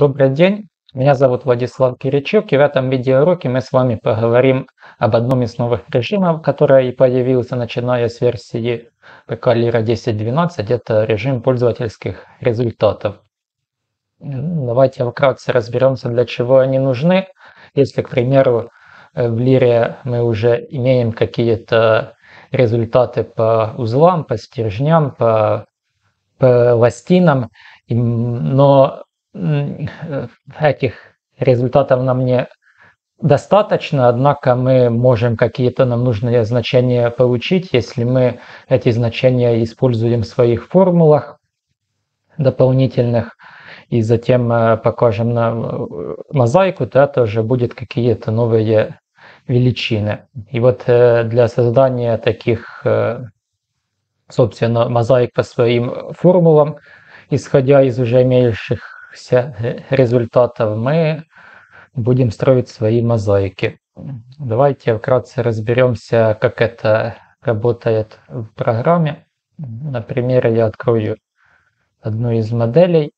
Добрый день, меня зовут Владислав Киричук, и в этом видеоуроке мы с вами поговорим об одном из новых режимов, который появился начиная с версии ПК Lira 10.12, это режим пользовательских результатов. Давайте вкратце разберемся, для чего они нужны. Если, к примеру, в Лире мы уже имеем какие-то результаты по узлам, по стержням, по, по но этих результатов нам не достаточно, однако мы можем какие-то нам нужные значения получить, если мы эти значения используем в своих формулах дополнительных, и затем э, покажем на э, мозаику, то это уже будет какие-то новые величины. И вот э, для создания таких, собственно, мозаик по своим формулам, исходя из уже имеющих Э, результатов мы будем строить свои мозаики. Давайте вкратце разберемся, как это работает в программе. На примере я открою одну из моделей.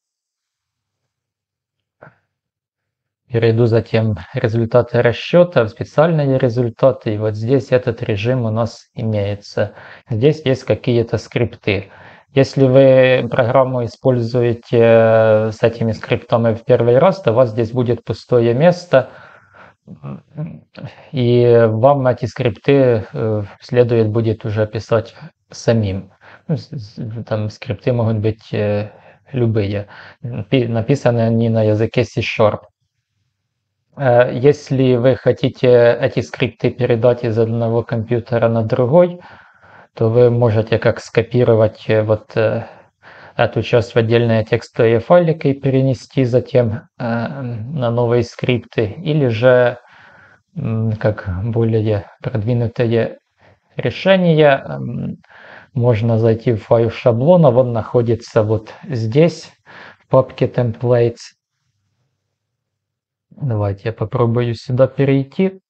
Перейду затем результаты расчета, специальные результаты. И вот здесь этот режим у нас имеется. Здесь есть какие-то скрипты. Если вы программу используете э, с этими скриптами в первый раз, то у вас здесь будет пустое место, и вам эти скрипты э, следует будет уже писать самим. Ну, там скрипты могут быть э, любые. Написаны они на языке C-Sharp. Если вы хотите эти скрипты передать из одного компьютера на другой, то вы можете как скопировать э, вот э, эту часть в отдельные текстовые файлики и перенести затем э, на новые скрипты, или же как более продвинутое решение можно зайти в файл шаблона, он находится вот здесь, в папке templates. Давайте я попробую сюда перейти.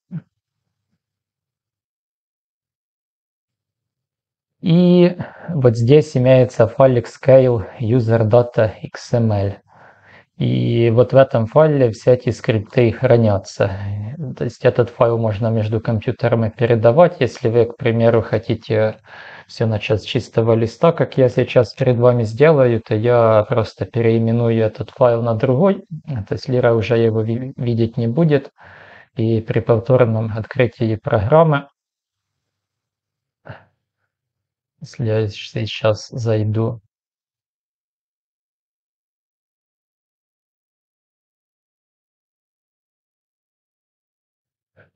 И вот здесь имеется файлик scale user data xml. И вот в этом файле все эти скрипты хранятся. То есть этот файл можно между компьютерами передавать. Если вы, к примеру, хотите все начать с чистого листа, как я сейчас перед вами сделаю, то я просто переименую этот файл на другой. То есть Лира уже его видеть не будет. И при повторном открытии программы Если я сейчас зайду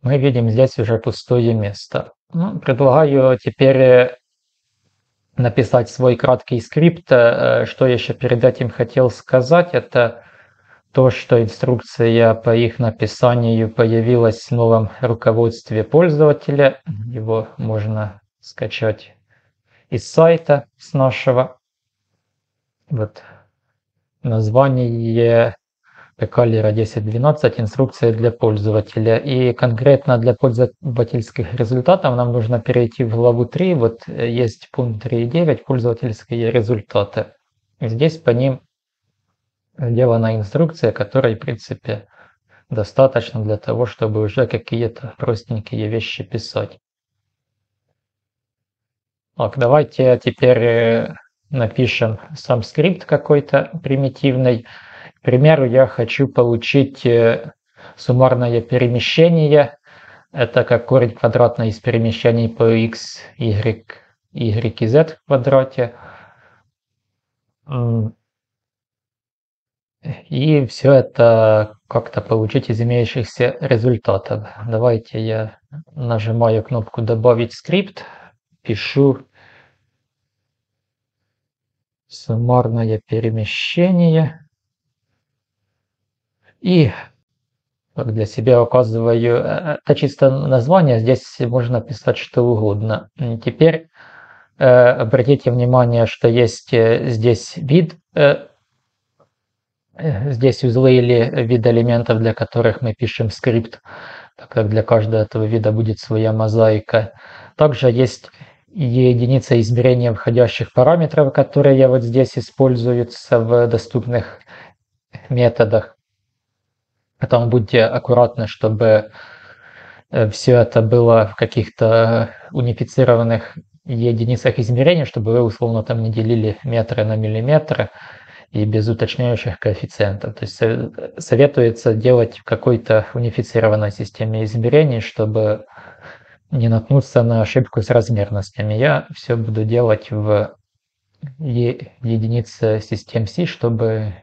мы видим здесь уже пустое место. Ну, предлагаю теперь э, написать свой краткий скрипт. Э, что я еще перед этим хотел сказать, это то, что инструкция по их написанию появилась в новом руководстве пользователя. Его можно скачать из сайта с нашего. Вот название Пекалера 10.12 инструкция для пользователя. И конкретно для пользовательских результатов нам нужно перейти в главу 3. Вот есть пункт 3.9 пользовательские результаты. Здесь по ним сделана инструкция, которой в принципе достаточно для того, чтобы уже какие-то простенькие вещи писать. Так, давайте теперь э, напишем сам скрипт какой-то примитивный. К примеру, я хочу получить э, суммарное перемещение. Это как корень квадратный из перемещений по x, y, y и z в квадрате. И все это как-то получить из имеющихся результатов. Давайте я нажимаю кнопку «Добавить скрипт» пишу суммарное перемещение. И для себя указываю, э, это чисто название, здесь можно писать что угодно. Теперь э, обратите внимание, что есть э, здесь вид, здесь узлы или вид элементов, для которых мы пишем скрипт, так как для каждого этого вида будет своя мозаика. Также есть единица измерения входящих параметров, которые вот здесь используются в доступных методах. Поэтому будьте аккуратны, чтобы э, все это было в каких-то унифицированных единицах измерения, чтобы вы условно там не делили метры на миллиметры и без уточняющих коэффициентов. То есть э, советуется делать в какой-то унифицированной системе измерений, чтобы не наткнуться на ошибку с размерностями. Я все буду делать в единице систем C, чтобы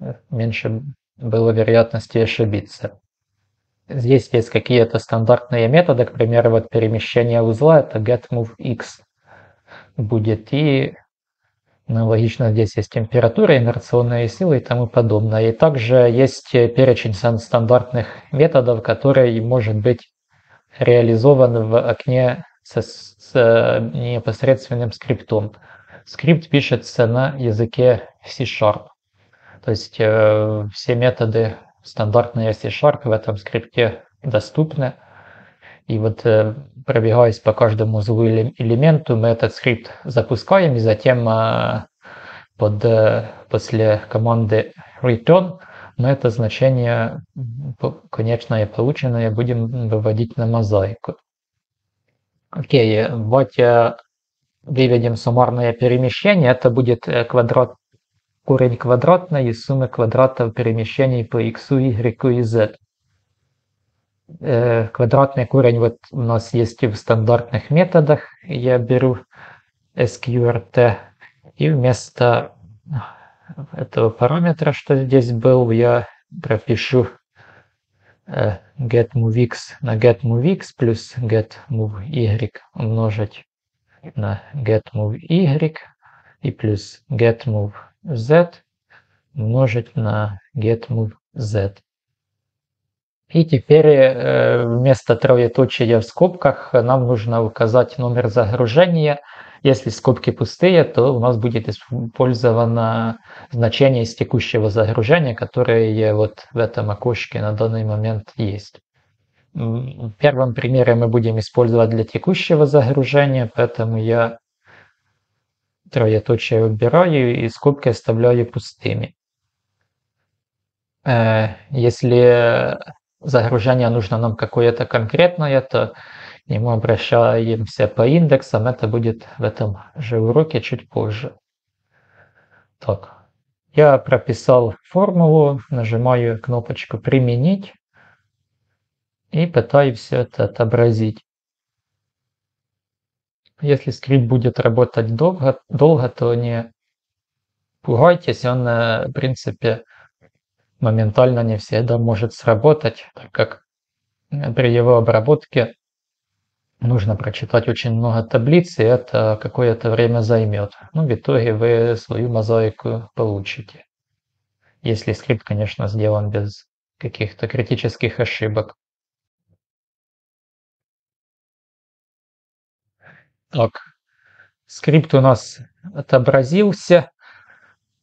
э, меньше было вероятности ошибиться. Здесь есть какие-то стандартные методы, к примеру, вот перемещение узла, это getMoveX будет, и аналогично здесь есть температура, инерционные силы и тому подобное. И также есть перечень стандартных методов, который может быть реализован в окне со, с непосредственным скриптом. Скрипт пишется на языке C-Sharp. То есть э, все методы стандартные C-Sharp в этом скрипте доступны. И вот э, пробегаясь по каждому узлу элементу, мы этот скрипт запускаем и затем э, под, э, после команды return мы это значение конечное полученное будем выводить на мозаику. Окей, вот выведем суммарное перемещение. Это будет э, квадрат, корень квадратной из суммы квадратов перемещений по x, y и z. Э, квадратный корень вот у нас есть и в стандартных методах. Я беру sqrt и вместо этого параметра, что здесь был, я пропишу э, getMoveX на getMoveX плюс getMoveY умножить на getMoveY и плюс getMoveZ умножить на getMoveZ. И теперь э, вместо троеточия в скобках нам нужно указать номер загружения – если скобки пустые, то у нас будет использовано значение из текущего загружения, которое вот в этом окошке на данный момент есть. В первом примере мы будем использовать для текущего загружения, поэтому я троеточие убираю и скобки оставляю пустыми. Э, если загружение нужно нам какое-то конкретное, то и мы обращаемся по индексам. Это будет в этом же уроке чуть позже. Так, я прописал формулу, нажимаю кнопочку «Применить» и пытаюсь все это отобразить. Если скрипт будет работать долго, долго то не пугайтесь, он, э, в принципе, моментально не всегда может сработать, так как при его обработке нужно прочитать очень много таблиц, и это какое-то время займет. Ну, в итоге вы свою мозаику получите. Если скрипт, конечно, сделан без каких-то критических ошибок. Так, скрипт у нас отобразился.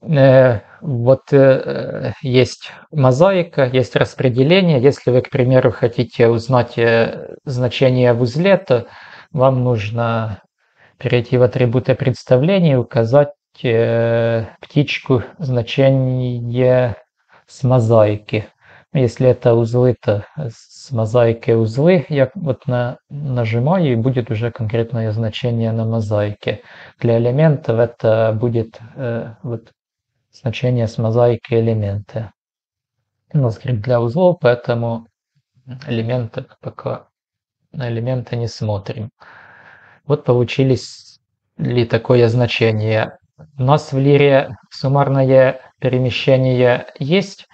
Э, вот э, есть мозаика, есть распределение. Если вы, к примеру, хотите узнать э, значение в узле, то вам нужно перейти в атрибуты представления и указать птичку значение с мозаики. Если это узлы, то с мозаикой узлы я вот на, нажимаю и будет уже конкретное значение на мозаике. Для элементов это будет э, вот значение с мозаики элементы. У нас скрипт для узлов, поэтому элементы пока на элементы не смотрим. Вот получились ли такое значение. У нас в лире суммарное перемещение есть.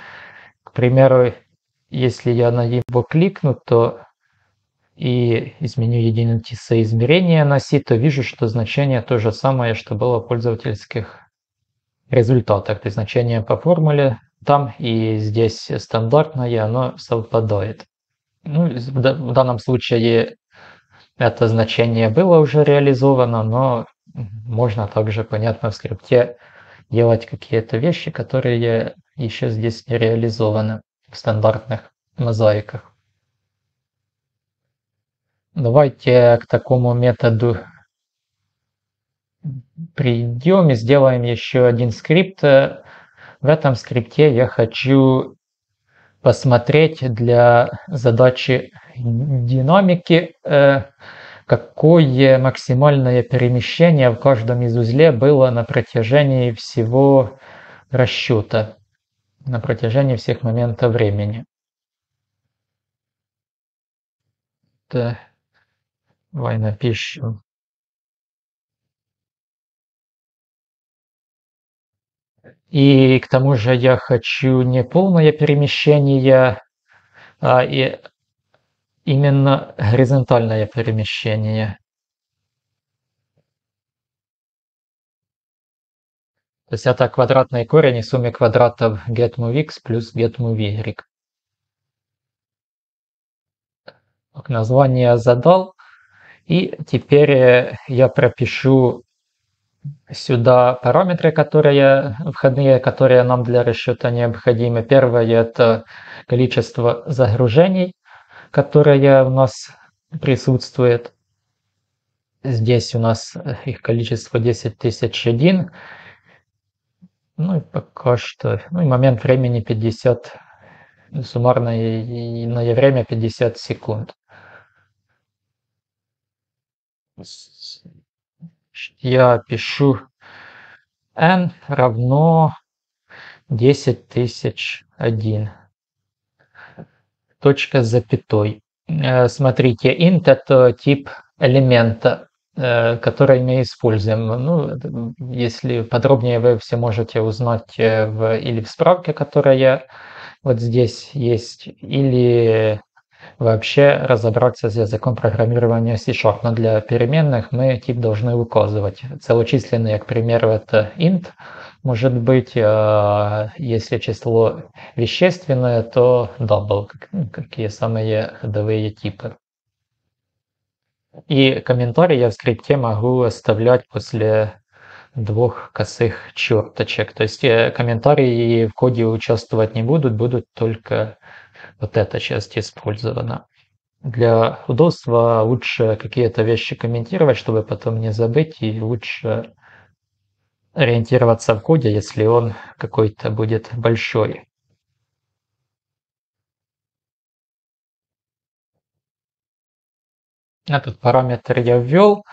К примеру, если я на него кликну, то и изменю единицу соизмерения на си, то вижу, что значение то же самое, что было в пользовательских результатах. То значение по формуле там и здесь стандартное, оно совпадает. Ну, в данном случае это значение было уже реализовано, но можно также, понятно, в скрипте делать какие-то вещи, которые еще здесь не реализованы в стандартных мозаиках. Давайте к такому методу придем и сделаем еще один скрипт. В этом скрипте я хочу посмотреть для задачи динамики, какое максимальное перемещение в каждом из узле было на протяжении всего расчета, на протяжении всех моментов времени. Да. Давай напишем. И к тому же я хочу не полное перемещение, а и именно горизонтальное перемещение. То есть это квадратный корень из суммы квадратов getMoveX плюс getMoveY. Название задал. И теперь э, я пропишу сюда параметры, которые входные, которые нам для расчета необходимы. Первое это количество загружений, которое у нас присутствует. Здесь у нас их количество 10001. Ну и пока что, ну и момент времени 50, суммарное время 50 секунд. Я пишу n равно 10 тысяч один. Точка с запятой. Э, смотрите, int это тип элемента, э, который мы используем. Ну, если подробнее вы все можете узнать э, в, или в справке, которая вот здесь есть, или вообще разобраться с языком программирования C-Sharp. Но для переменных мы тип должны указывать. Целочисленные, к примеру, это int, может быть, а если число вещественное, то double, ну, какие самые ходовые типы. И комментарий я в скрипте могу оставлять после двух косых черточек. То есть э, комментарии в коде участвовать не будут, будут только вот эта часть использована. Для удобства лучше какие-то вещи комментировать, чтобы потом не забыть, и лучше ориентироваться в коде, если он какой-то будет большой. Этот параметр я ввел,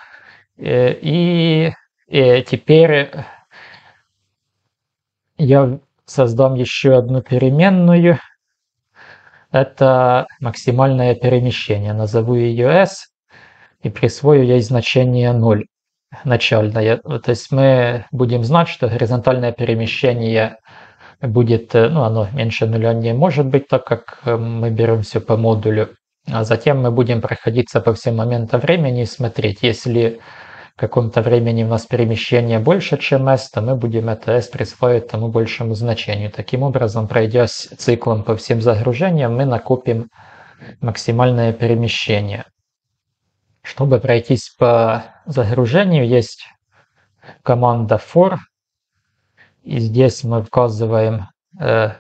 э, и, и теперь я создам еще одну переменную, это максимальное перемещение. Назову ее S и присвою ей значение 0 начальное. То есть мы будем знать, что горизонтальное перемещение будет, ну, оно меньше нуля не может быть, так как э, мы берем все по модулю. А затем мы будем проходиться по всем моментам времени и смотреть, если каком-то времени у нас перемещение больше, чем s, то мы будем это s присваивать тому большему значению. Таким образом, пройдясь циклом по всем загружениям, мы накопим максимальное перемещение. Чтобы пройтись по загружению, есть команда for. И здесь мы указываем э,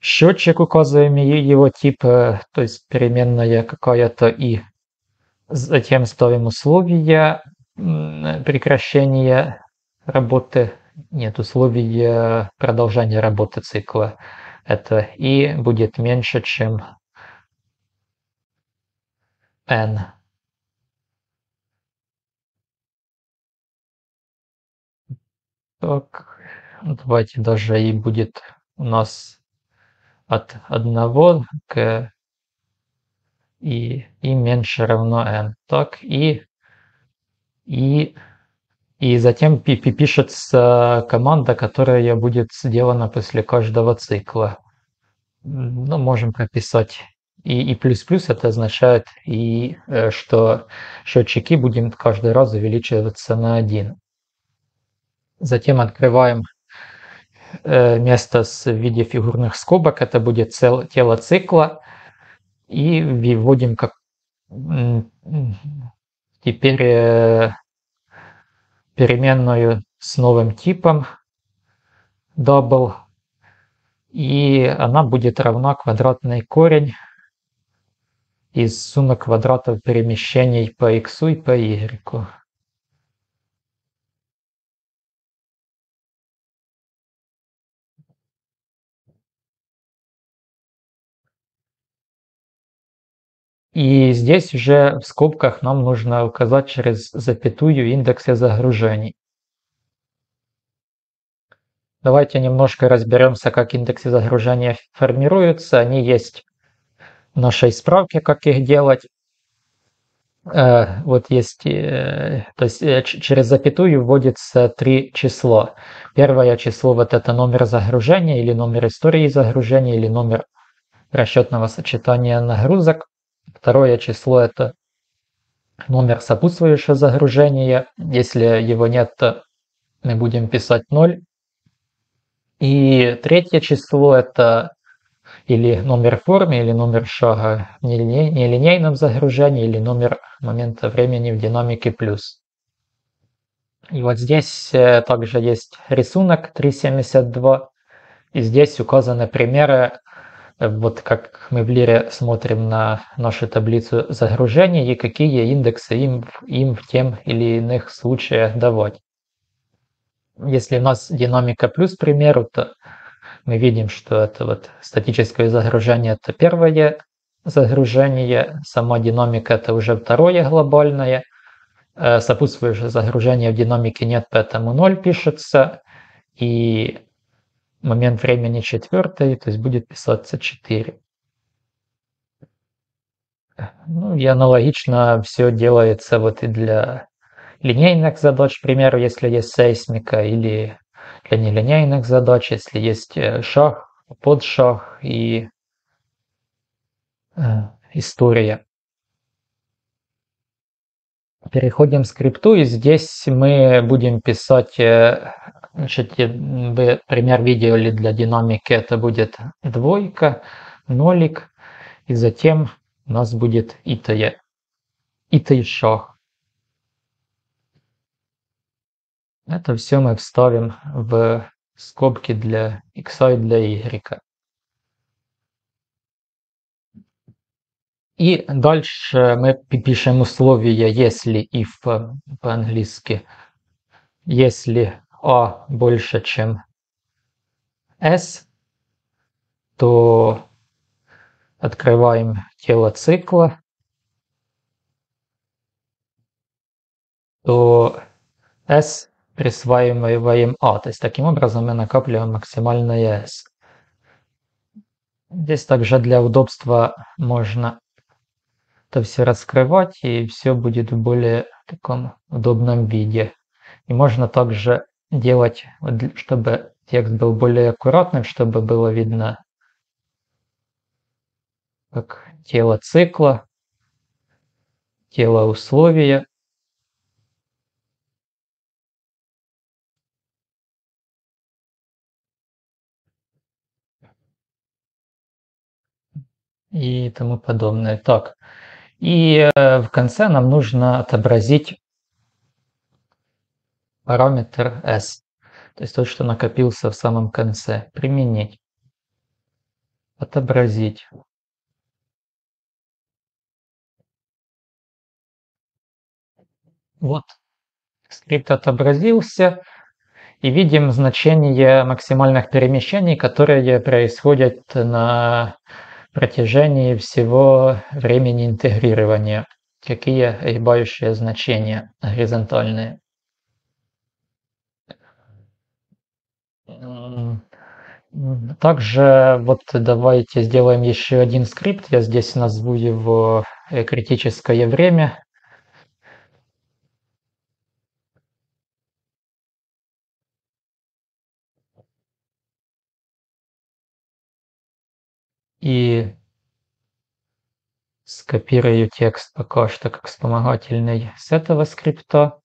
счетчик, указываем его тип, э, то есть переменная какая-то и Затем ставим условия прекращения работы, нет, условия продолжения работы цикла. Это и будет меньше, чем n. Так, давайте даже и будет у нас от 1 к и, и меньше равно n. Так, и, и, и затем пишется команда, которая будет сделана после каждого цикла. Ну, можем прописать и, и плюс плюс это означает, и, э, что счетчики будем каждый раз увеличиваться на 1. Затем открываем э, место в виде фигурных скобок, это будет цел, тело цикла и вводим как теперь э, переменную с новым типом double и она будет равна квадратный корень из суммы квадратов перемещений по x и по y. И здесь уже в скобках нам нужно указать через запятую индексы загружений. Давайте немножко разберемся, как индексы загружения формируются. Они есть в нашей справке, как их делать. Э, вот есть, э, то есть э, через запятую вводится три числа. Первое число вот это номер загружения или номер истории загружения или номер расчетного сочетания нагрузок. Второе число это номер сопутствующего загружения. Если его нет, то мы будем писать 0. И третье число это или номер формы, или номер шага в нелинейном загружении, или номер момента времени в динамике плюс. И вот здесь э, также есть рисунок 3.72. И здесь указаны примеры, вот как мы в Лире смотрим на нашу таблицу загружения и какие индексы им, им в тем или иных случаях давать. Если у нас динамика плюс, к примеру, то мы видим, что это вот статическое загружение это первое загружение, сама динамика это уже второе глобальное, э, сопутствующее загружение в динамике нет, поэтому 0 пишется, и момент времени четвертый, то есть будет писаться 4. Ну и аналогично все делается вот и для линейных задач, к примеру, если есть сейсмика, или для нелинейных задач, если есть э, шаг, подшаг и э, история. Переходим к скрипту, и здесь мы будем писать, э, значит, пример видели для динамики, это будет двойка, нолик, и затем у нас будет итая, итая шаг. Это все мы вставим в скобки для x и для y. И дальше мы пишем условия, если if по-английски, если a больше, чем s, то открываем тело цикла, то s присваиваем А. То есть таким образом мы накапливаем максимальное S. Здесь также для удобства можно это все раскрывать и все будет в более таком удобном виде. И можно также делать, чтобы текст был более аккуратным, чтобы было видно как тело цикла, тело условия и тому подобное. Так, и э, в конце нам нужно отобразить параметр s, то есть тот, что накопился в самом конце. Применить. Отобразить. Вот, скрипт отобразился. И видим значение максимальных перемещений, которые происходят на протяжении всего времени интегрирования. Какие огибающие значения горизонтальные. Также вот давайте сделаем еще один скрипт. Я здесь назову его э, критическое время. и скопирую текст пока что как вспомогательный с этого скрипта.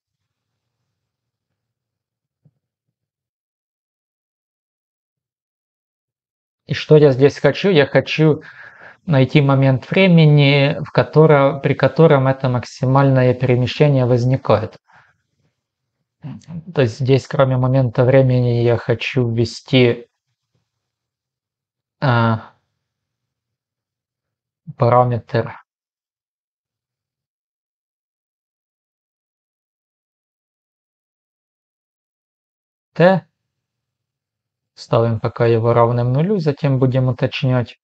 И что я здесь хочу? Я хочу найти момент времени, в котором, при котором это максимальное перемещение возникает. То есть здесь, кроме момента времени, я хочу ввести а, параметр t. Ставим пока его равным нулю, затем будем уточнять.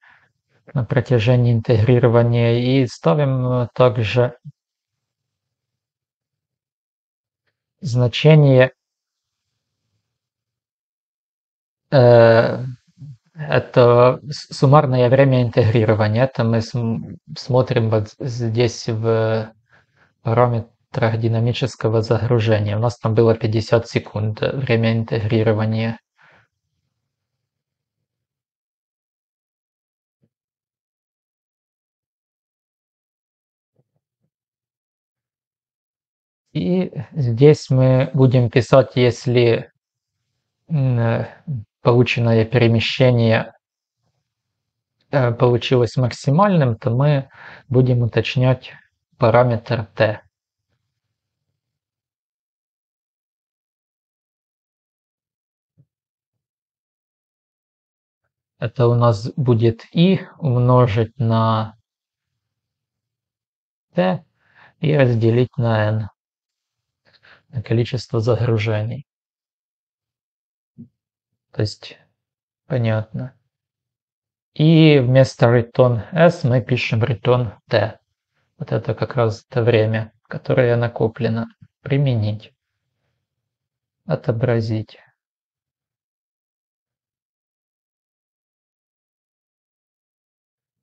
на протяжении интегрирования и ставим также значение э, это суммарное время интегрирования. Это мы смотрим вот здесь в параметрах динамического загружения. У нас там было 50 секунд время интегрирования. И здесь мы будем писать, если полученное перемещение э, получилось максимальным, то мы будем уточнять параметр t. Это у нас будет i умножить на t и разделить на n количество загружений. То есть понятно. И вместо return s мы пишем return t. Вот это как раз это время, которое накоплено. Применить. Отобразить.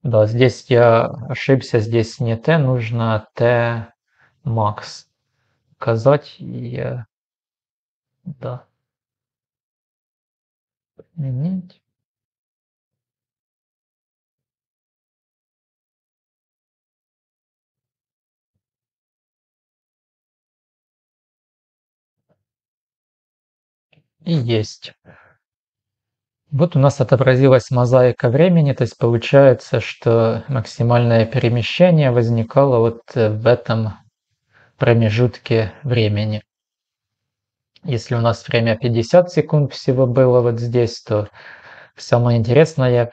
Да, здесь я ошибся, здесь не t, нужно t max указать и да применить и есть. Вот у нас отобразилась мозаика времени, то есть получается, что максимальное перемещение возникало вот в этом промежутке времени. Если у нас время 50 секунд всего было вот здесь, то самое интересное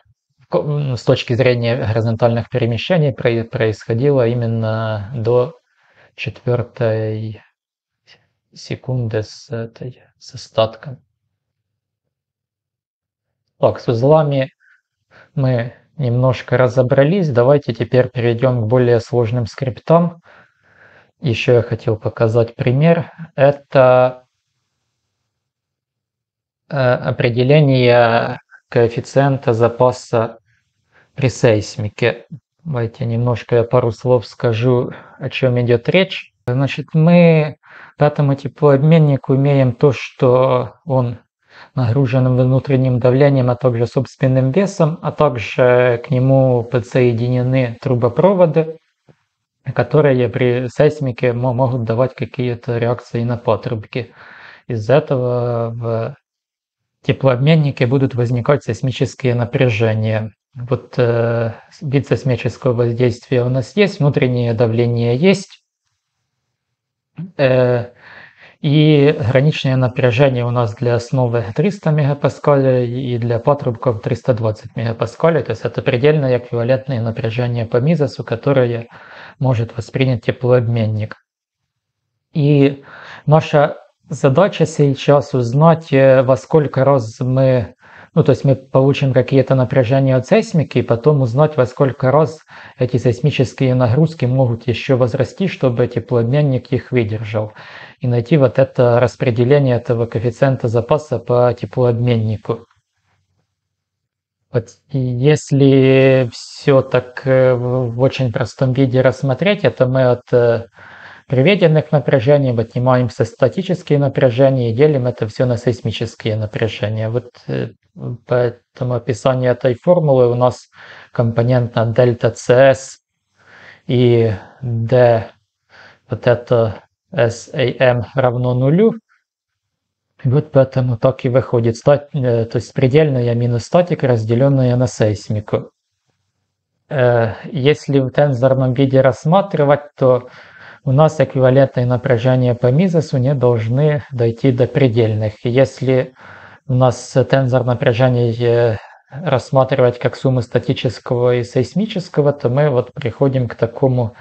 с точки зрения горизонтальных перемещений происходило именно до четвертой секунды с, этой, с остатком. Так, с узлами мы немножко разобрались. Давайте теперь перейдем к более сложным скриптам. Еще я хотел показать пример. Это э, определение коэффициента запаса при сейсмике. Давайте немножко я пару слов скажу, о чем идет речь. Значит, мы к этому теплообменнику имеем то, что он нагружен внутренним давлением, а также собственным весом, а также к нему подсоединены трубопроводы которые при сейсмике могут давать какие-то реакции на патрубки. Из-за этого в теплообменнике будут возникать сейсмические напряжения. Вот э, вид сейсмического воздействия у нас есть, внутреннее давление есть. Э, и граничное напряжение у нас для основы 300 мегапаскаля и для патрубков 320 мегапаскаля. То есть это предельно эквивалентное напряжение по мизосу, которое может воспринять теплообменник. И наша задача сейчас узнать, э, во сколько раз мы, ну то есть мы получим какие-то напряжения от сейсмики, и потом узнать, во сколько раз эти сейсмические нагрузки могут еще возрасти, чтобы теплообменник их выдержал. И найти вот это распределение этого коэффициента запаса по теплообменнику. Вот если все так э, в очень простом виде рассмотреть, это мы от э, приведенных напряжений отнимаем со статические напряжения и делим это все на сейсмические напряжения. Вот э, поэтому описание этой формулы у нас компонентна дельта CS и D, вот это SAM равно нулю. Вот поэтому так и выходит, э, то есть предельная минус статика, разделенная на сейсмику. Э, если в тензорном виде рассматривать, то у нас эквивалентные напряжения по мизосу не должны дойти до предельных. Если у нас тензор напряжений рассматривать как сумму статического и сейсмического, то мы вот приходим к такому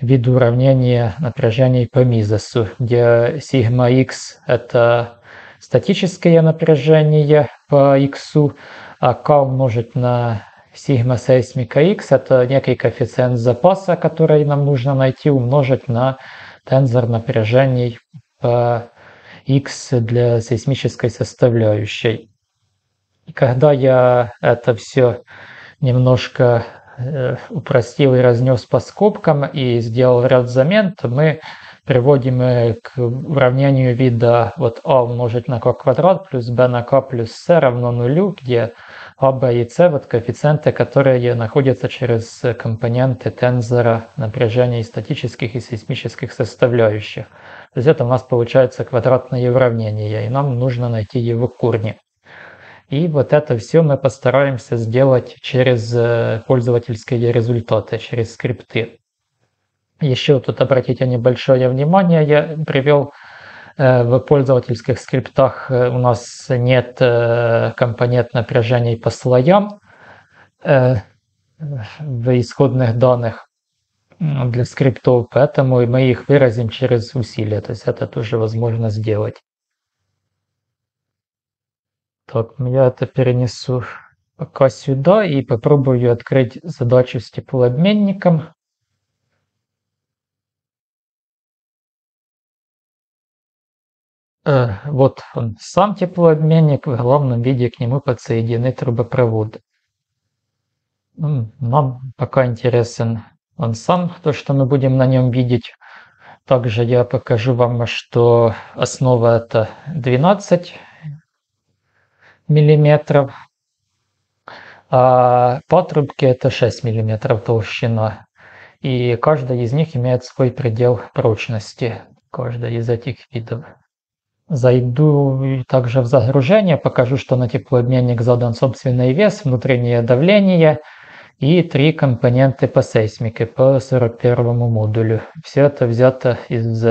виду уравнения напряжений по мизосу, где сигма x это статическое напряжение по x, а k умножить на сигма сейсмика x это некий коэффициент запаса, который нам нужно найти, умножить на тензор напряжений по x для сейсмической составляющей. И когда я это все немножко э, упростил и разнес по скобкам и сделал ряд замен, то мы приводим к уравнению вида вот а умножить на k квадрат плюс b на k плюс c равно нулю, где а, b и c вот коэффициенты, которые находятся через компоненты тензора напряжения и статических и сейсмических составляющих. То есть это у нас получается квадратное уравнение, и нам нужно найти его корни. И вот это все мы постараемся сделать через э, пользовательские результаты, через скрипты. Еще тут обратите небольшое внимание, я привел э, в пользовательских скриптах э, у нас нет компонент напряжений по слоям в исходных данных для скриптов, поэтому мы их выразим через усилия, то есть это тоже возможно сделать. Так, я это перенесу пока сюда и попробую открыть задачу с теплообменником. Вот он сам теплообменник, в главном виде к нему подсоединены трубопроводы. Ну, нам пока интересен он сам, то, что мы будем на нем видеть. Также я покажу вам, что основа это 12 миллиметров, а патрубки это 6 миллиметров толщина. И каждая из них имеет свой предел прочности, каждая из этих видов. Зайду также в загружение, покажу, что на теплообменник задан собственный вес, внутреннее давление и три компоненты по сейсмике по 41 модулю. Все это взято из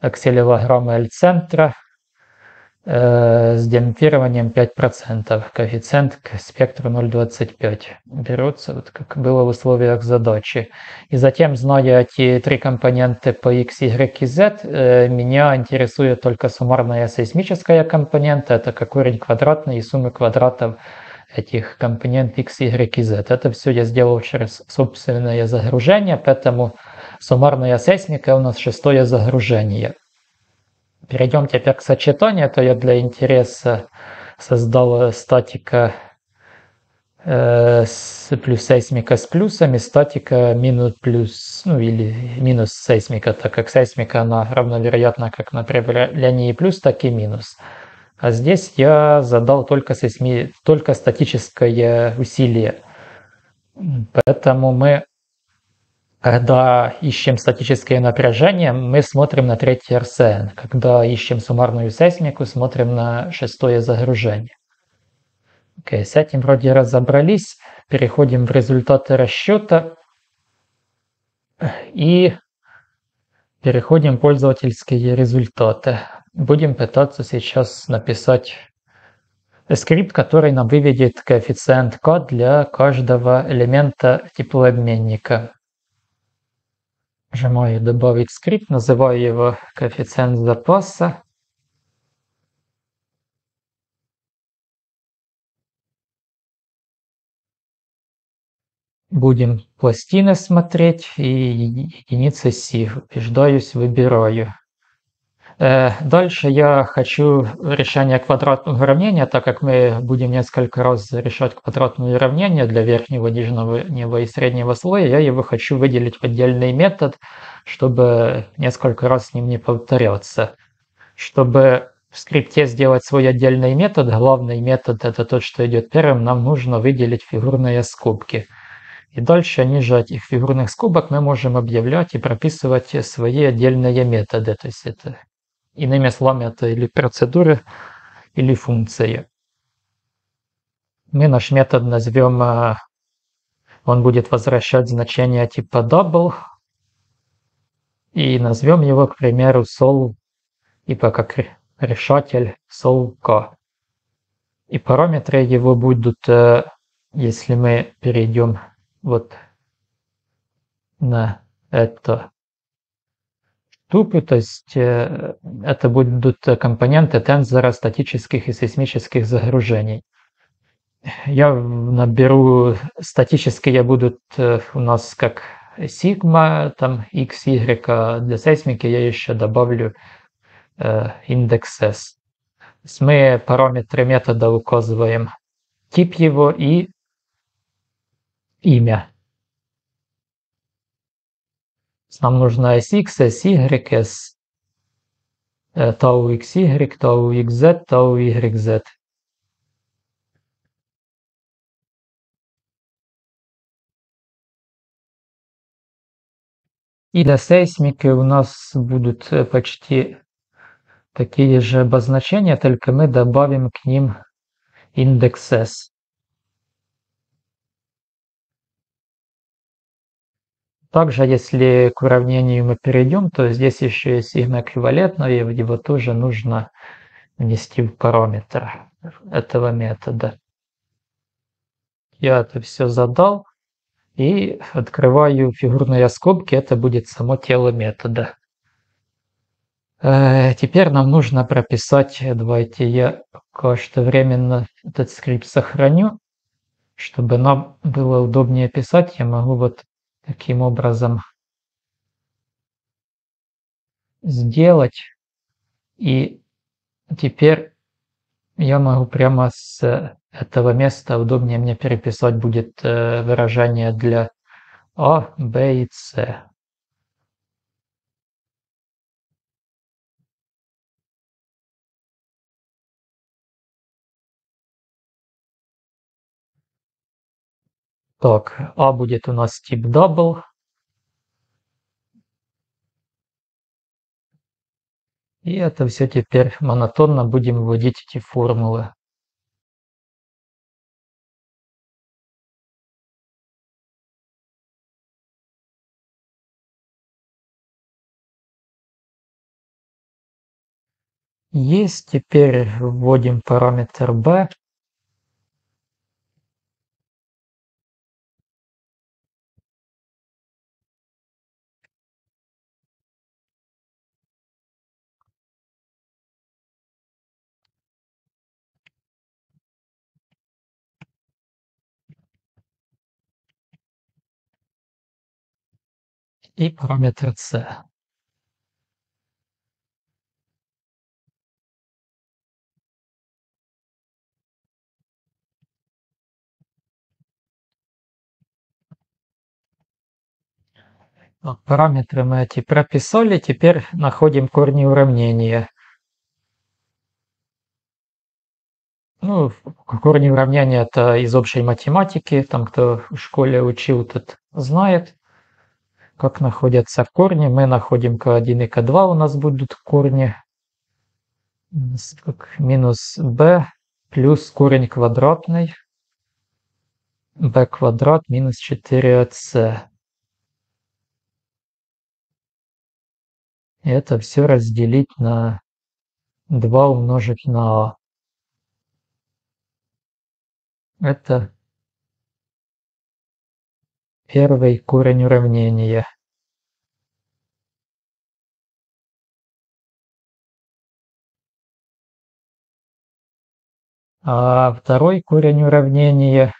акселевограммы L-центра Э, с демпфированием 5%, коэффициент к спектру 0,25 берется, вот как было в условиях задачи. И затем, зная эти три компоненты по x, y и z, э, меня интересует только суммарная сейсмическая компонента, это как корень квадратный и суммы квадратов этих компонент x, y и z. Это все я сделал через собственное загружение, поэтому суммарная сейсмика у нас шестое загружение. Перейдем теперь к сочетанию. Это я для интереса создал статика э, с плюс сейсмика с плюсами, статика минус плюс, ну или минус сейсмика, так как сейсмика она равновероятна как на проявлении плюс, так и минус. А здесь я задал только, сейсми, только статическое усилие. Поэтому мы когда ищем статическое напряжение, мы смотрим на третий РСН. Когда ищем суммарную сейсмику, смотрим на шестое загружение. Окей, с этим вроде разобрались. Переходим в результаты расчета. И переходим в пользовательские результаты. Будем пытаться сейчас написать скрипт, который нам выведет коэффициент k для каждого элемента теплообменника. Нажимаю «Добавить скрипт», называю его «Коэффициент запаса». Будем пластины смотреть и единицы Си. Убеждаюсь, выбираю. Э, дальше я хочу решение квадратного уравнения, так как мы будем несколько раз решать квадратное уравнение для верхнего, нижнего и среднего слоя, я его хочу выделить в отдельный метод, чтобы несколько раз с ним не повторяться. Чтобы в скрипте сделать свой отдельный метод, главный метод это тот, что идет первым, нам нужно выделить фигурные скобки. И дальше ниже этих фигурных скобок мы можем объявлять и прописывать свои отдельные методы. То есть это Иными словами, это или процедуры, или функции. Мы наш метод назовем, э, он будет возвращать значение типа double, и назовем его, к примеру, solve, типа как решатель solve И параметры его будут, э, если мы перейдем вот на это тупы, то есть это будут компоненты тензора статических и сейсмических загружений. я наберу, статически я буду у нас как сигма, там x, y, а для сейсмики я еще добавлю э, индекс s. Мы параметры метода указываем тип его и имя. Нам нужна sx, sy, s, tau xy, tau xz, tau yz. И для сейсмики у нас будут э, почти такие же обозначения, только мы добавим к ним индекс S. Также, если к уравнению мы перейдем, то здесь еще есть сигма эквивалентного, и его тоже нужно внести в параметр этого метода. Я это все задал и открываю фигурные скобки, это будет само тело метода. Э, теперь нам нужно прописать, давайте я пока что временно этот скрипт сохраню, чтобы нам было удобнее писать, я могу вот таким образом сделать. И теперь я могу прямо с этого места удобнее мне переписать будет э, выражение для А, Б и С. Так, А будет у нас тип double. И это все теперь монотонно будем вводить эти формулы. Есть, теперь вводим параметр b. и параметр c. Параметры мы эти прописали, теперь находим корни уравнения. Ну, корни уравнения это из общей математики, там кто в школе учил, тот знает, как находятся корни. Мы находим k1 и k2, у нас будут корни. Минус b плюс корень квадратный b квадрат минус 4ac. это все разделить на 2 умножить на а. Это первый корень уравнения. А второй корень уравнения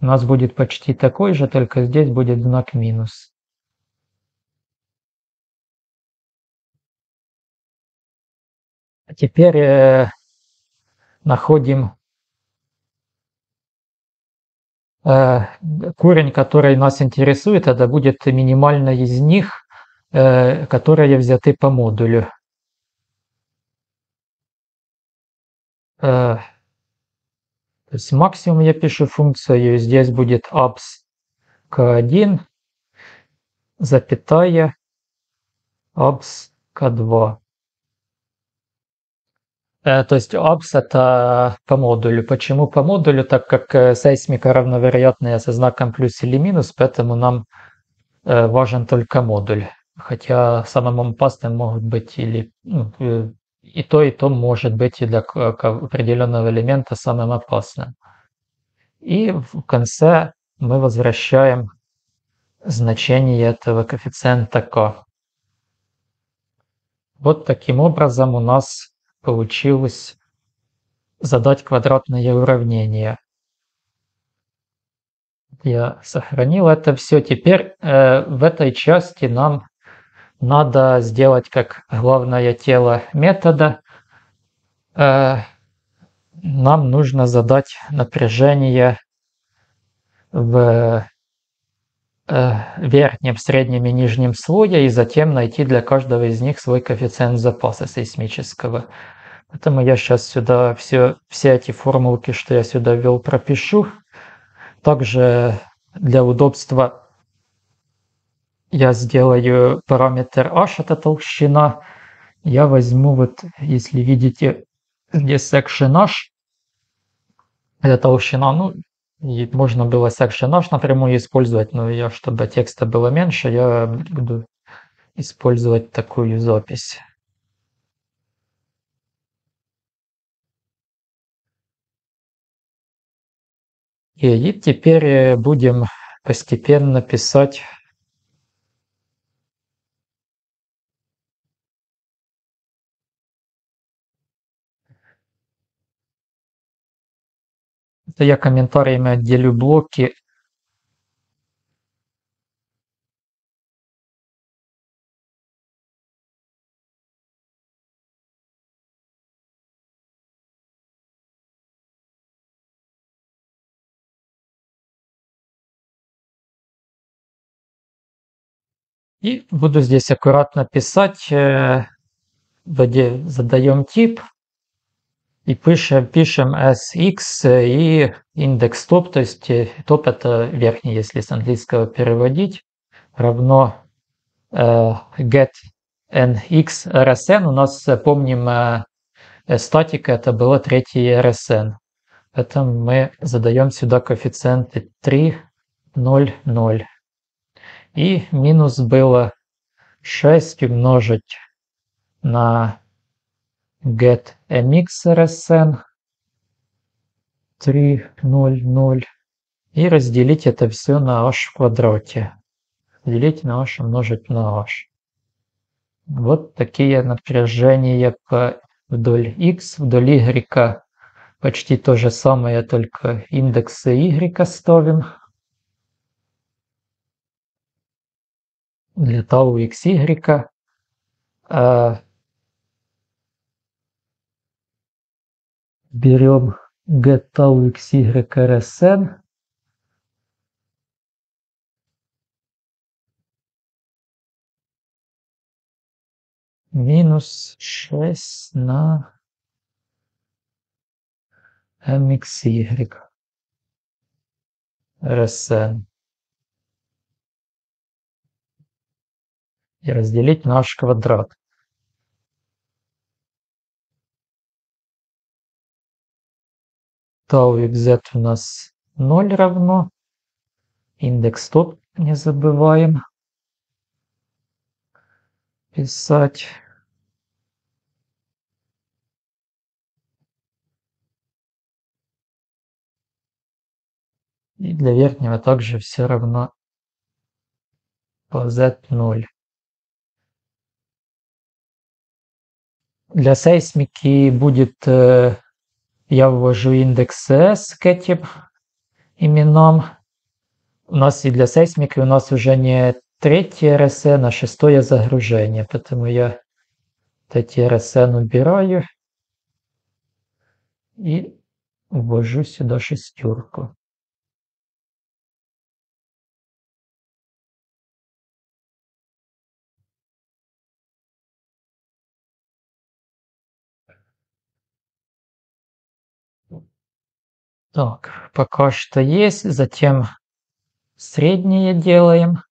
у нас будет почти такой же, только здесь будет знак минус. А теперь э, находим э, корень, который нас интересует, это будет минимально из них, э, которые взяты по модулю. Э, то есть максимум я пишу функцию, здесь будет abs k1, запятая, abs k2. Э, то есть OPS это по модулю. Почему по модулю? Так как э, сейсмика равновероятная со знаком плюс или минус, поэтому нам э, важен только модуль. Хотя самым опасным могут быть или ну, и то, и то может быть и для определенного элемента самым опасным. И в конце мы возвращаем значение этого коэффициента k. Вот таким образом у нас получилось задать квадратное уравнение. я сохранил это все. Теперь э, в этой части нам надо сделать как главное тело метода. Э, нам нужно задать напряжение в верхнем, среднем и нижнем слое и затем найти для каждого из них свой коэффициент запаса сейсмического. Поэтому я сейчас сюда все, все эти формулки, что я сюда ввел, пропишу. Также для удобства я сделаю параметр h, это толщина. Я возьму вот, если видите, здесь section h, это толщина, ну, и можно было section h напрямую использовать, но я, чтобы текста было меньше, я буду использовать такую запись. И теперь э, будем постепенно писать Это я комментариями отделю блоки. И буду здесь аккуратно писать, э, задаем тип, и пишем, пишем sx и индекс топ, то есть э, топ это верхний, если с английского переводить, равно э, get nx rsn. У нас, э, помним, э, статика это было третий rsn. Поэтому мы задаем сюда коэффициенты 3, 0, 0. И минус было 6 умножить на get mxrsn 3, 0, 0 и разделить это все на h в квадрате. Делить на h умножить на h. Вот такие напряжения по вдоль x, вдоль y. Почти то же самое, только индексы y ставим. Для тау xy. А берем get tau xy rsn минус 6 на mxy rsn и разделить наш квадрат. Tau xz у нас 0 равно. Индекс тут не забываем писать. И для верхнего также все равно по z0. Для сейсмики будет э, я ввожу индекс S к этим именам. У нас и для сейсмики у нас уже не третье RSN, а шестое загружение. Поэтому я эти RSN убираю и ввожу сюда шестерку. Так, пока что есть. Затем среднее делаем.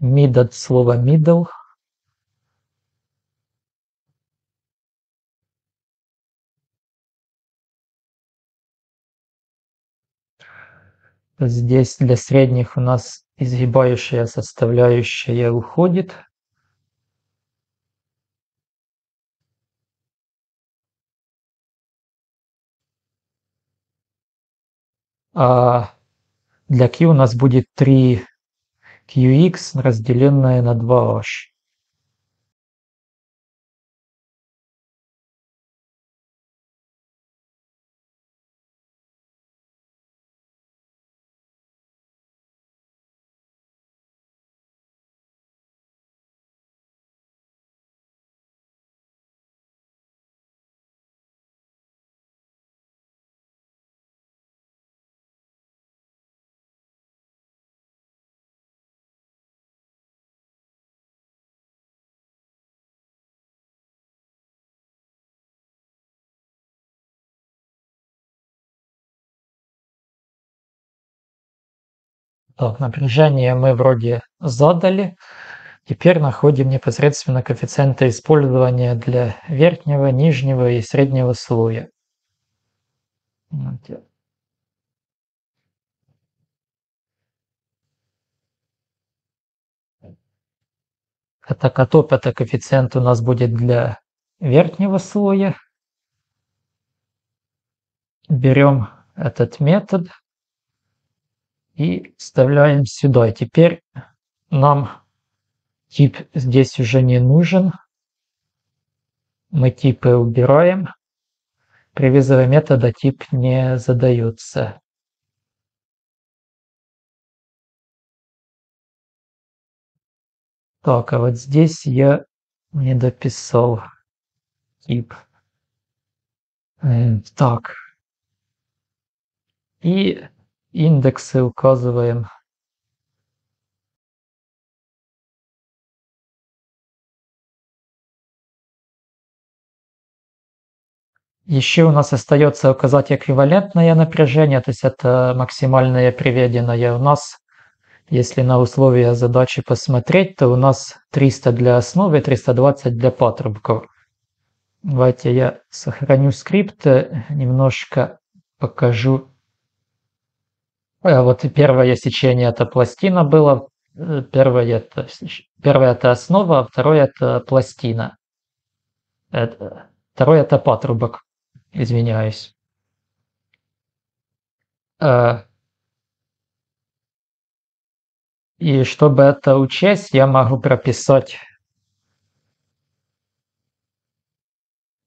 Mid от слова middle. Здесь для средних у нас изгибающая составляющая уходит. А для q у нас будет 3 qx разделенное на 2h. Так, напряжение мы вроде задали. Теперь находим непосредственно коэффициенты использования для верхнего, нижнего и среднего слоя. Это котоп, это коэффициент у нас будет для верхнего слоя. Берем этот метод и вставляем сюда. Теперь нам тип здесь уже не нужен. Мы типы убираем. Вызове метода тип не задается. Так, а вот здесь я не дописал тип. Э, так. И индексы указываем. Еще у нас остается указать эквивалентное напряжение, то есть это максимальное приведенное у нас если на условия задачи посмотреть, то у нас 300 для основы, 320 для патрубков. Давайте я сохраню скрипт, немножко покажу. А вот первое сечение это пластина было, первое это, первое это основа, а второе это пластина. Это, второе это патрубок, извиняюсь. А, И чтобы это учесть, я могу прописать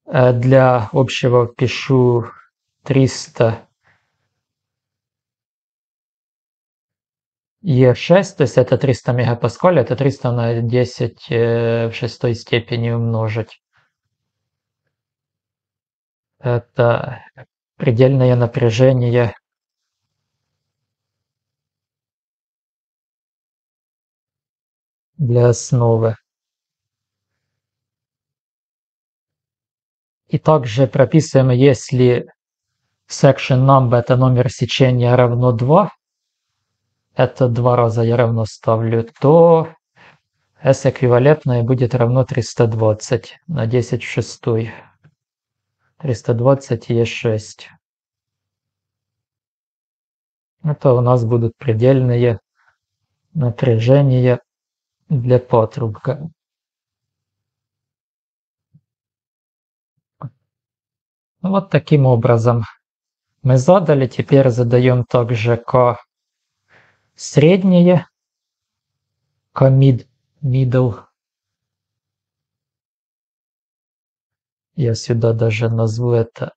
э, для общего пишу 300 Е6, то есть это 300 мегапаскаль, это 300 на 10 э, в шестой степени умножить. Это предельное напряжение для основы. И также прописываем, если section number это номер сечения равно 2, это два раза я равно ставлю, то S эквивалентное будет равно 320 на 10 в 6. 320 е 6. Это у нас будут предельные напряжения для патрубка Вот таким образом мы задали. Теперь задаем также к среднее, mid, middle. Я сюда даже назову это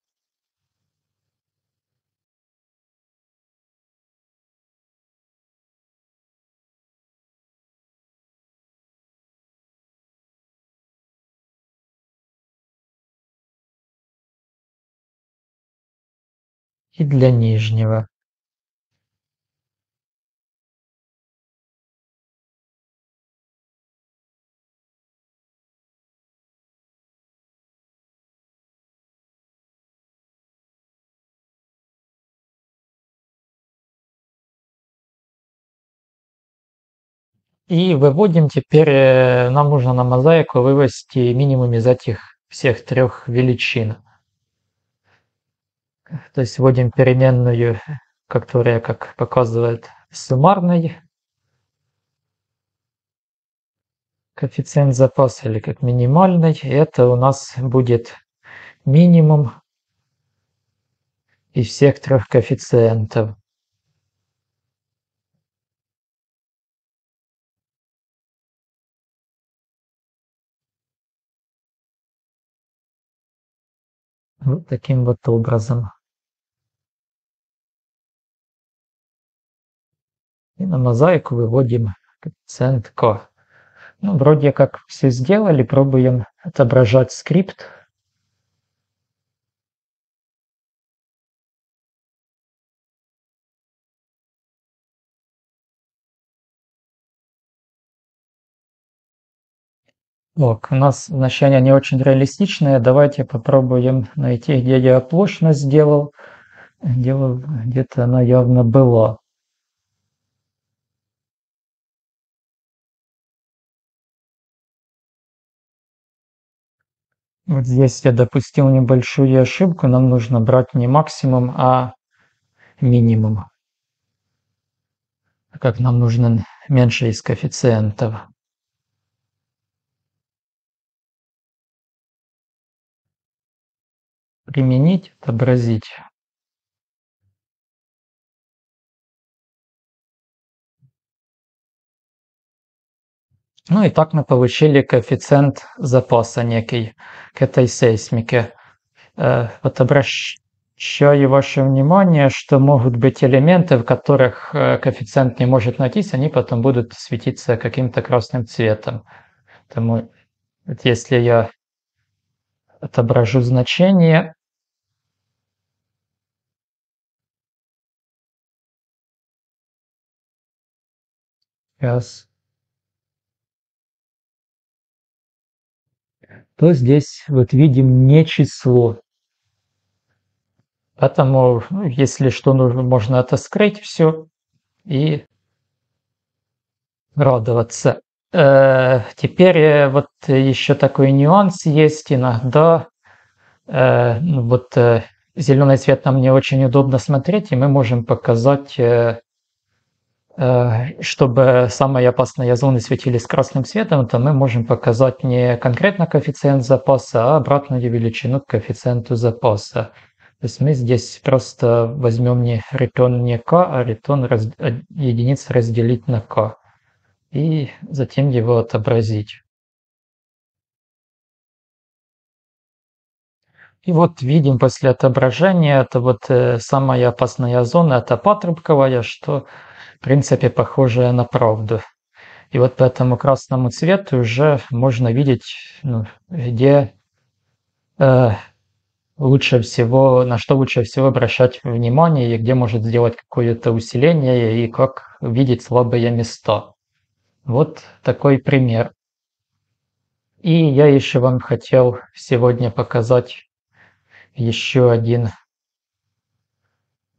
и для нижнего И выводим теперь, э, нам нужно на мозаику вывести минимум из этих всех трех величин. То есть вводим переменную, которая, как показывает, суммарный коэффициент запаса или как минимальный. Это у нас будет минимум из всех трех коэффициентов. Вот таким вот образом. И на мозаику выводим коэффициент К. Ну, вроде как все сделали, пробуем отображать скрипт. Так, у нас значения не очень реалистичные. Давайте попробуем найти, где я оплошность сделал. Где-то она явно была. Вот здесь я допустил небольшую ошибку. Нам нужно брать не максимум, а минимум. Так как нам нужно меньше из коэффициентов. Применить, отобразить. Ну и так мы получили коэффициент запаса некий к этой сейсмике. Э, вот обращаю ваше внимание, что могут быть элементы, в которых э, коэффициент не может найтись, они потом будут светиться каким-то красным цветом. Поэтому вот если я отображу значение, Сейчас. то здесь вот видим не число. Поэтому, ну, если что нужно, можно это скрыть все и радоваться. Э, теперь э, вот еще такой нюанс есть иногда. Э, ну, вот зеленый цвет нам не очень удобно смотреть, и мы можем показать чтобы самые опасные зоны светились красным цветом, то мы можем показать не конкретно коэффициент запаса, а обратную величину к коэффициенту запаса. То есть мы здесь просто возьмем не return не k, а return раз, единицы разделить на k. И затем его отобразить. И вот видим после отображения, это вот э, самая опасная зона, это патрубковая, что принципе похожая на правду. И вот по этому красному цвету уже можно видеть, ну, где э, лучше всего, на что лучше всего обращать внимание, и где может сделать какое-то усиление, и как видеть слабые места. Вот такой пример. И я еще вам хотел сегодня показать еще один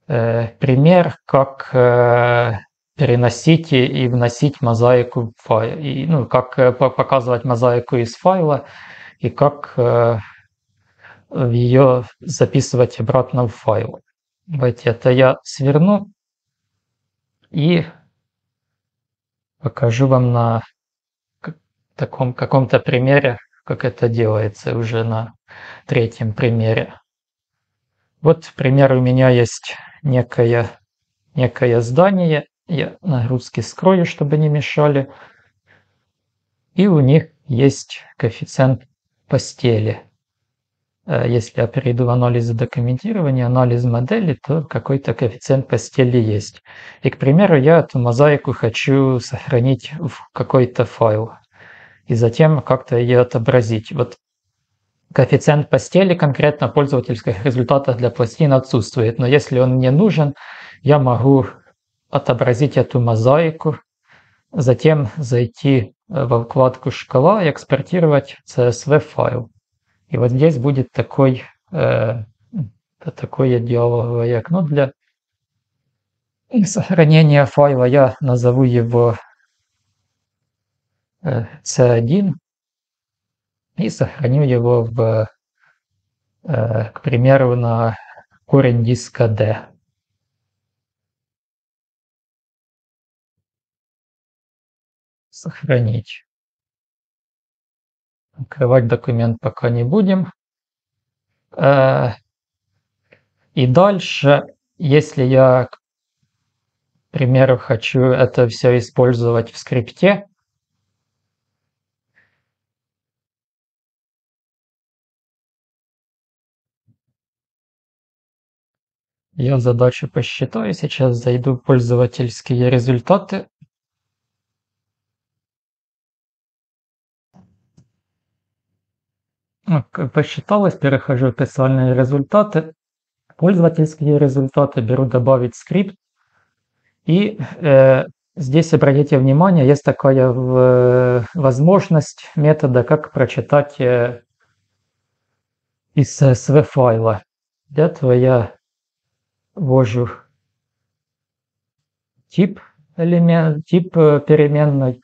э, пример, как э, переносить и вносить мозаику в файл. И, ну, как э, показывать мозаику из файла и как э, ее записывать обратно в файл. Давайте это я сверну и покажу вам на таком каком-то примере, как это делается уже на третьем примере. Вот, пример, у меня есть некое, некое здание, я нагрузки скрою, чтобы не мешали. И у них есть коэффициент постели. Э, если я перейду в анализ документирования, анализ модели, то какой-то коэффициент постели есть. И, к примеру, я эту мозаику хочу сохранить в какой-то файл. И затем как-то ее отобразить. Вот коэффициент постели конкретно пользовательских результатах для пластин отсутствует. Но если он мне нужен, я могу отобразить эту мозаику, затем зайти э, во вкладку «Шкала» и экспортировать CSV файл. И вот здесь будет такой, э, такое диалоговое окно для сохранения файла. Я назову его э, C1 и сохраню его в, э, к примеру, на корень диска D. Сохранить. Открывать документ пока не будем. Э, и дальше, если я, к примеру, хочу это все использовать в скрипте, я задачу посчитаю. Сейчас зайду в пользовательские результаты. Посчиталось, перехожу в специальные результаты, пользовательские результаты, беру добавить скрипт. И э, здесь, обратите внимание, есть такая в, возможность метода, как прочитать э, из CSV файла. Для этого я ввожу тип элемент, тип э, переменной,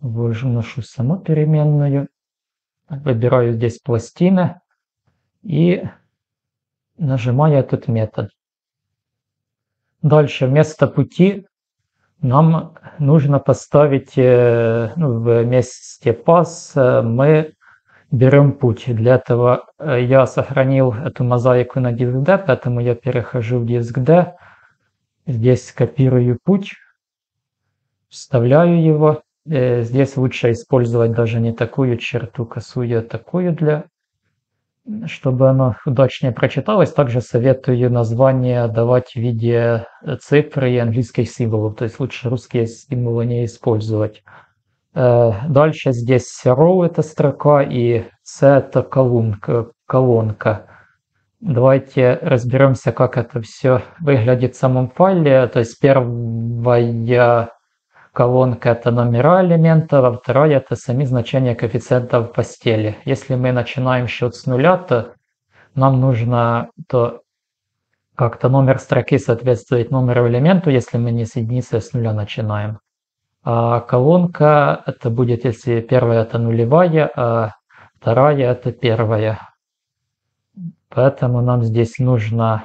ввожу нашу саму переменную выбираю здесь пластины и нажимаю этот метод. Дальше вместо пути нам нужно поставить э, ну, в месте пас э, мы берем путь. Для этого э, я сохранил эту мозаику на диск D, поэтому я перехожу в диск D. Здесь копирую путь, вставляю его. Здесь лучше использовать даже не такую черту косую, а такую для чтобы оно удачнее прочиталось, также советую название давать в виде цифры и английских символов, то есть лучше русские символы не использовать. Э, дальше здесь row это строка и c это колонка. колонка. Давайте разберемся, как это все выглядит в самом файле. То есть первая колонка это номера элементов, а вторая это сами значения коэффициентов постели. Если мы начинаем счет с нуля, то нам нужно то как-то номер строки соответствует номеру элементу, если мы не с единицы, а с нуля начинаем. А колонка это будет, если первая это нулевая, а вторая это первая. Поэтому нам здесь нужно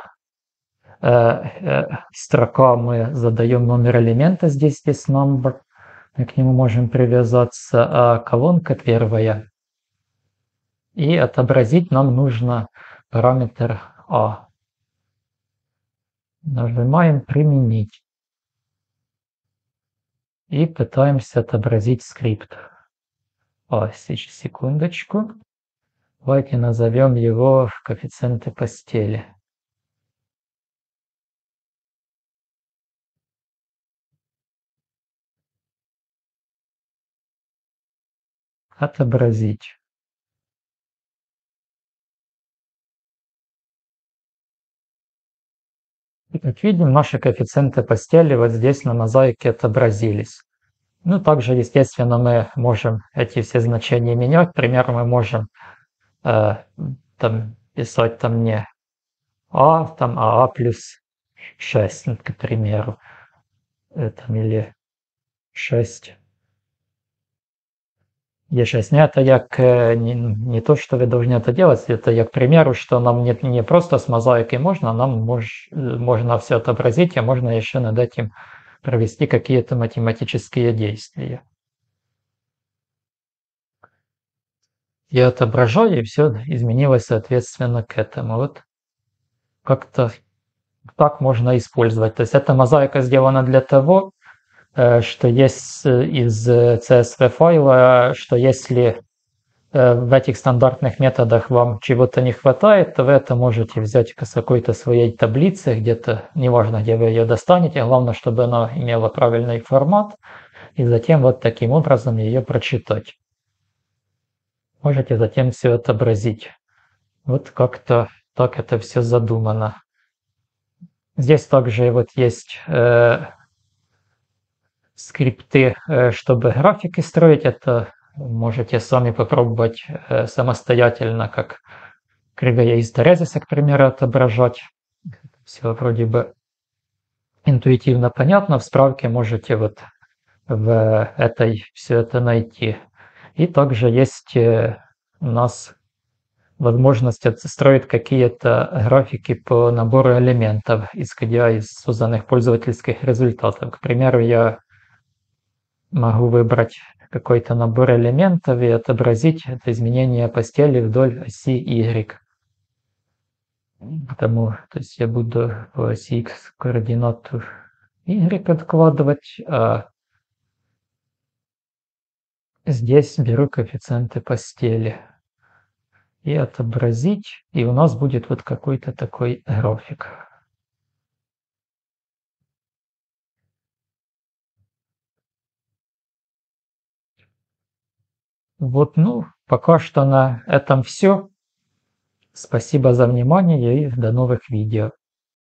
строка мы задаем номер элемента, здесь есть number, мы к нему можем привязаться, а колонка первая. И отобразить нам нужно параметр А. Нажимаем «Применить». И пытаемся отобразить скрипт. А, сейчас, секундочку. Давайте назовем его коэффициенты постели. Отобразить как видим, наши коэффициенты постели вот здесь на мозаике отобразились. Ну, также, естественно, мы можем эти все значения менять. Например, мы можем э, там, писать там не А, там АА плюс 6, ну, к примеру. Это, или 6 Щось это як не, не то, что вы должны это делать, это як примеру, что нам не, не просто с мозаикой можно, нам мож, можно все отобразить, а можно еще над этим провести какие-то математические действия. Я отображаю, и все изменилось соответственно к этому. Вот как-то так можно использовать. То есть эта мозаика сделана для того, Э, что есть из CSV файла, что если э, в этих стандартных методах вам чего-то не хватает, то вы это можете взять с какой-то своей таблицы, где-то, неважно, где вы ее достанете, главное, чтобы она имела правильный формат, и затем вот таким образом ее прочитать. Можете затем все отобразить. Вот как-то так это все задумано. Здесь также вот есть э, скрипты, э, чтобы графики строить. Это можете сами попробовать э, самостоятельно, как кривые исторезиса, к примеру, отображать. Все вроде бы интуитивно понятно. В справке можете вот в этой все это найти. И также есть э, у нас возможность строить какие-то графики по набору элементов, исходя из созданных пользовательских результатов. К примеру, я могу выбрать какой-то набор элементов и отобразить это изменение постели вдоль оси Y. Потому, то есть я буду по оси X координату Y откладывать, а здесь беру коэффициенты постели и отобразить, и у нас будет вот какой-то такой график. Вот, ну, пока что на этом все. Спасибо за внимание и до новых видео.